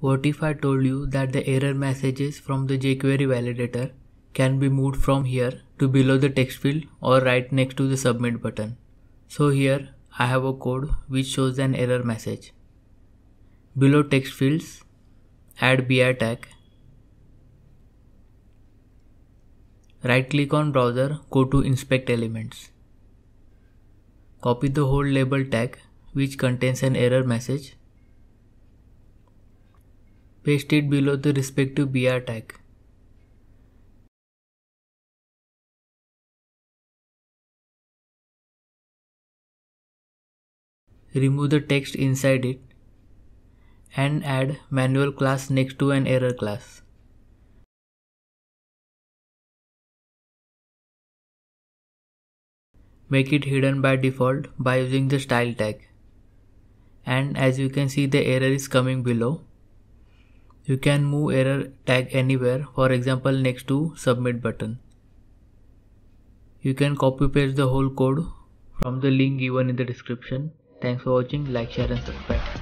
What if I told you that the error messages from the jQuery validator can be moved from here to below the text field or right next to the submit button. So here I have a code which shows an error message. Below text fields, add BR tag. Right click on browser, go to inspect elements. Copy the whole label tag which contains an error message Paste it below the respective BR tag. Remove the text inside it and add manual class next to an error class. Make it hidden by default by using the style tag. And as you can see the error is coming below. You can move error tag anywhere, for example next to submit button. You can copy paste the whole code from the link given in the description. Thanks for watching, like, share and subscribe.